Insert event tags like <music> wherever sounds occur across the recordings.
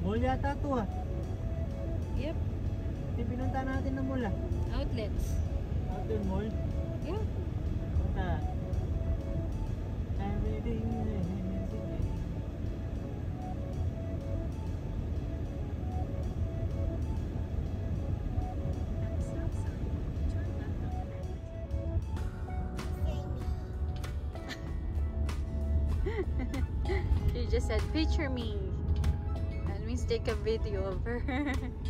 Mall yata to ah. Yep. Hindi pinunta natin na mall ah. Outlets. Outdoor mall. Yeah. Punta. Everything. She <laughs> just said, picture me. Take a video of her. <laughs>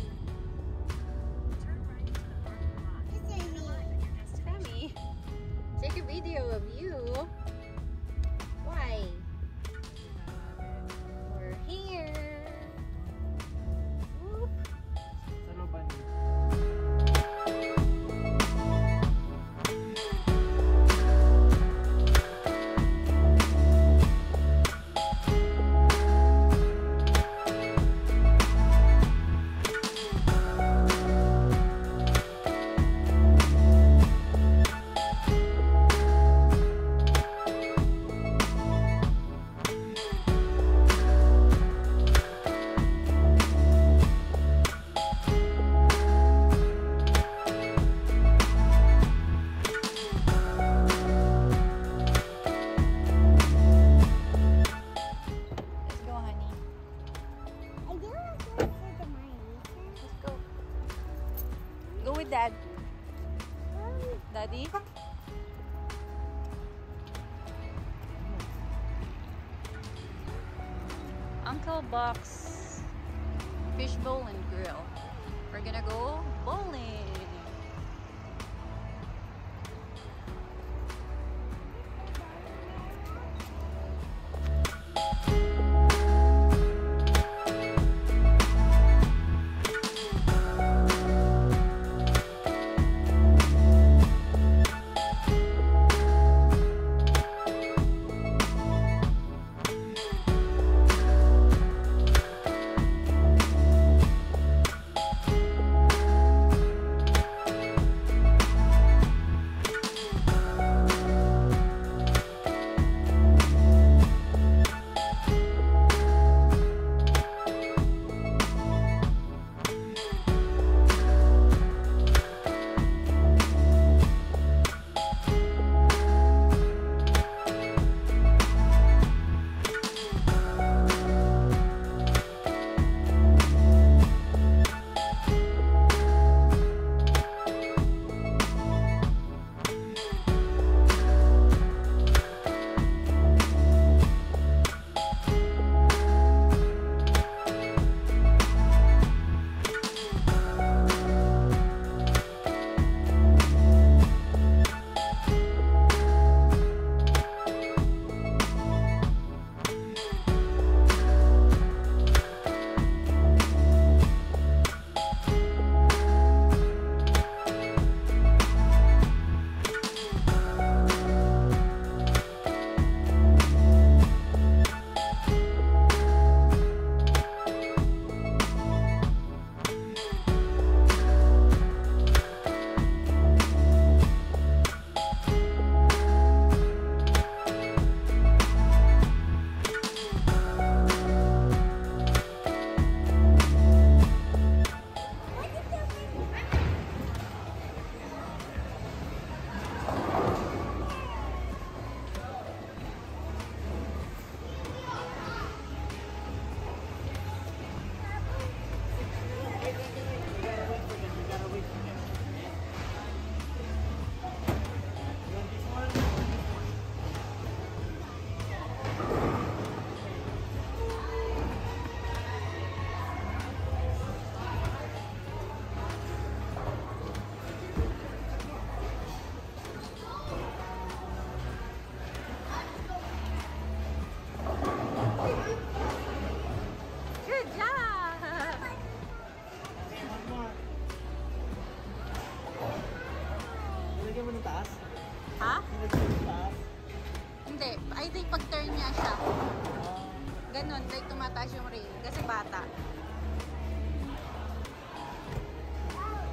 Ganon, like tumataas yung rail. Kasi bata.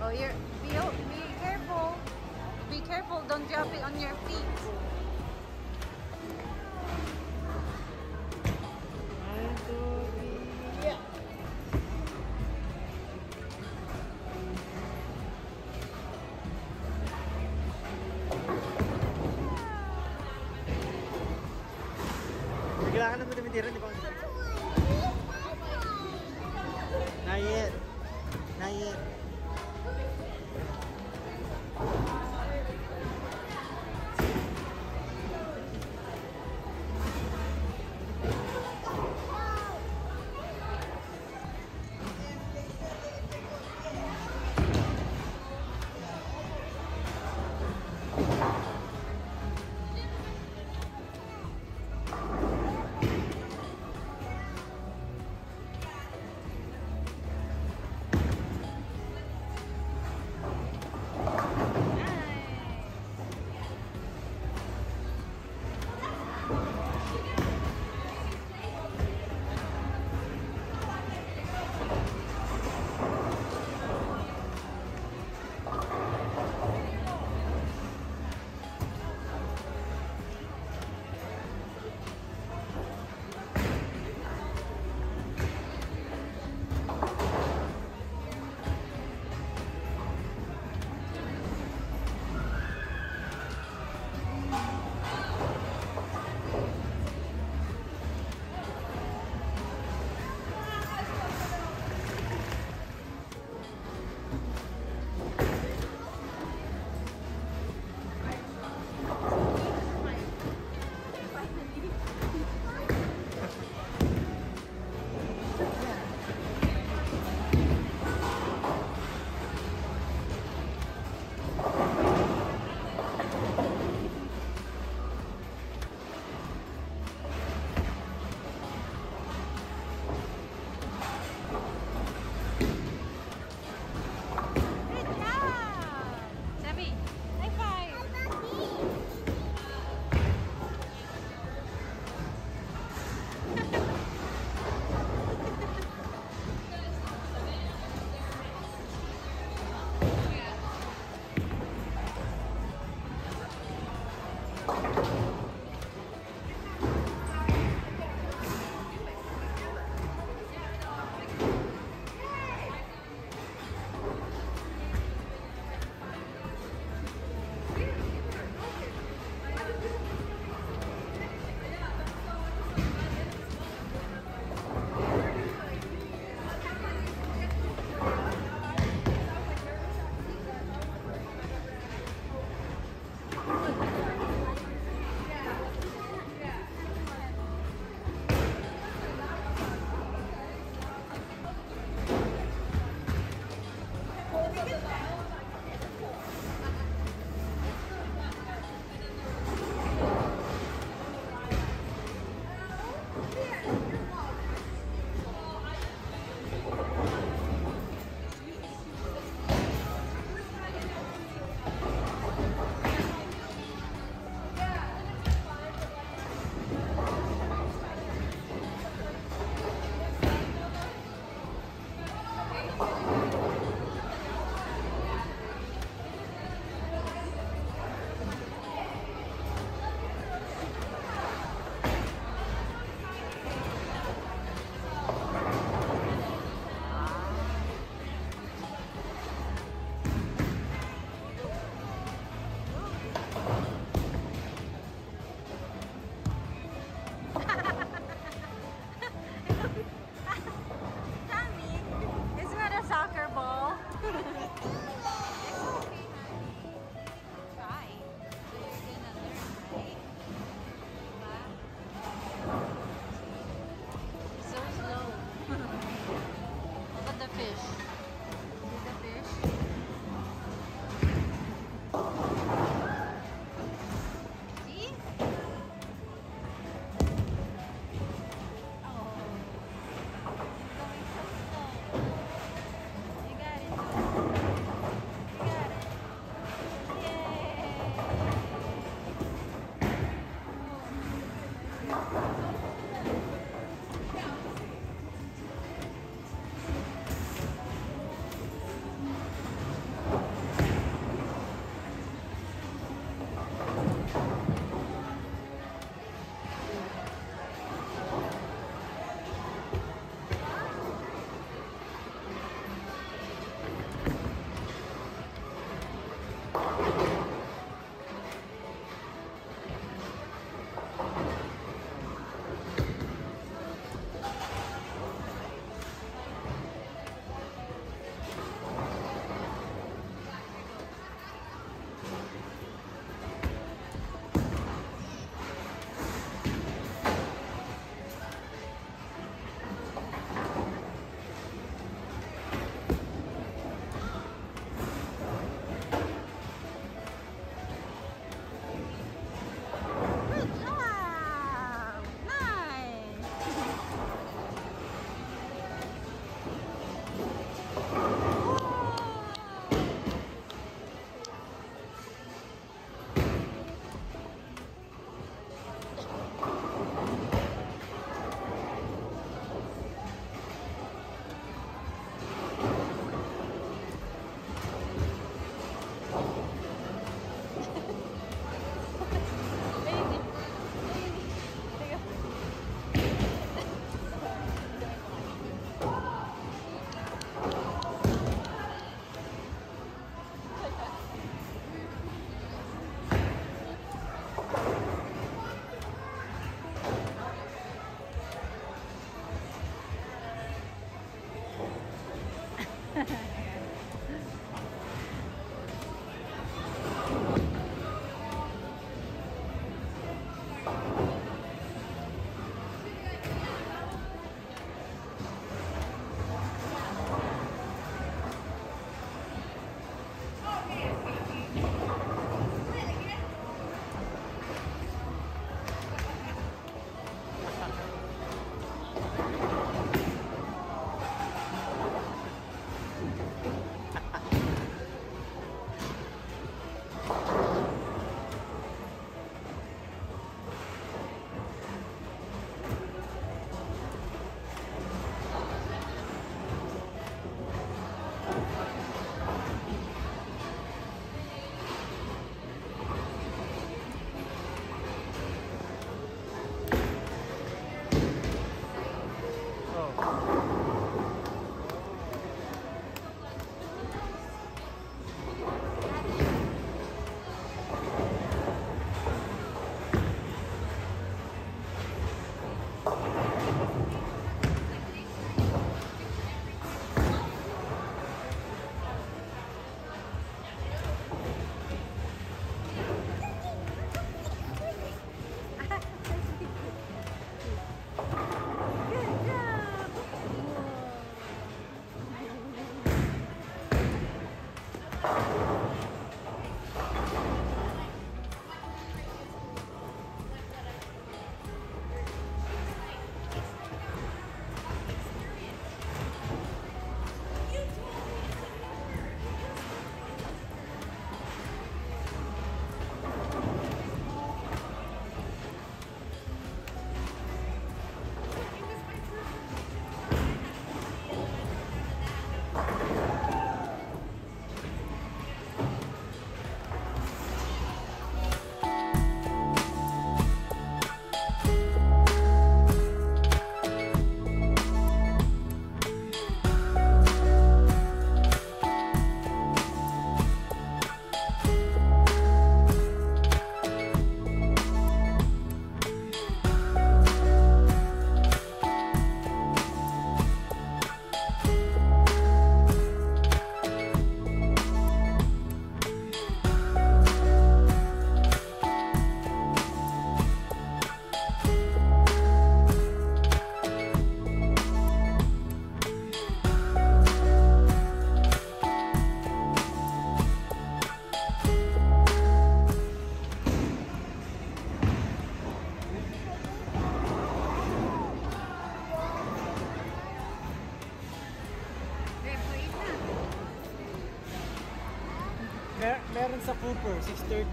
Oh, you're, be, be careful. Be careful, don't drop it on your feet. One,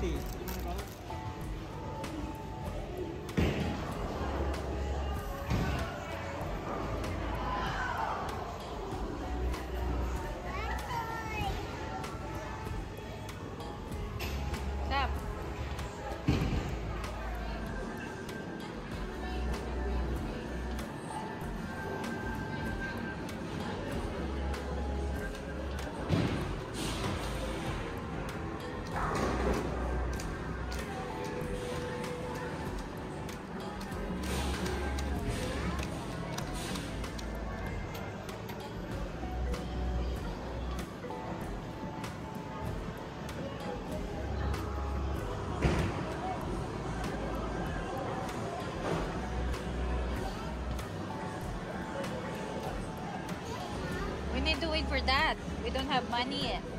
City. need to wait for that. We don't have money yet.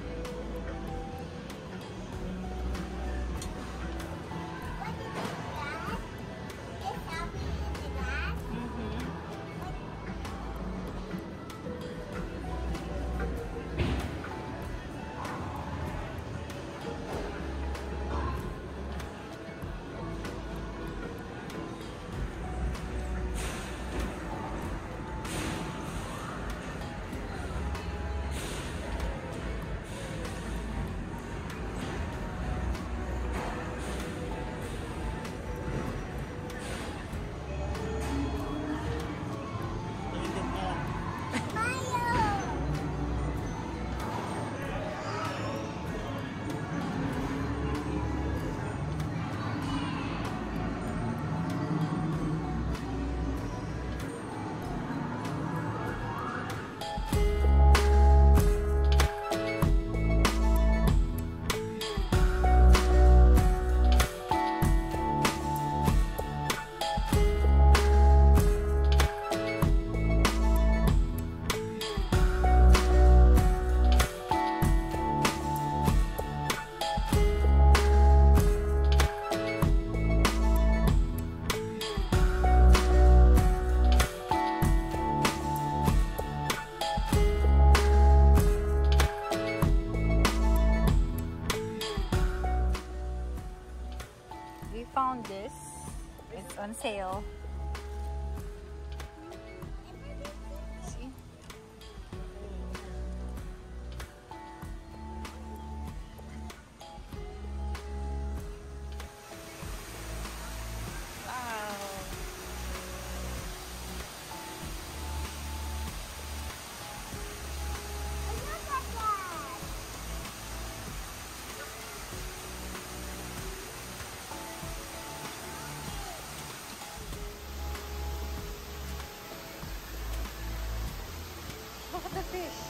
fish.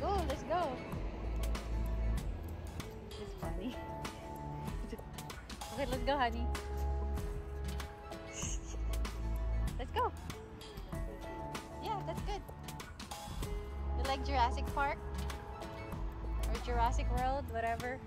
Go. Let's go. It's funny. okay, let's go, honey. Let's go. Yeah, that's good. You like Jurassic Park? Or Jurassic World, whatever.